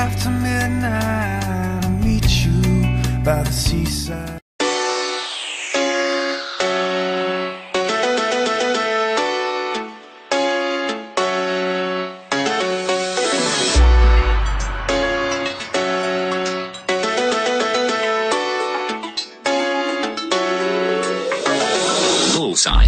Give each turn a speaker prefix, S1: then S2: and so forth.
S1: after midnight, I'll meet you by the seaside.
S2: Bullseye.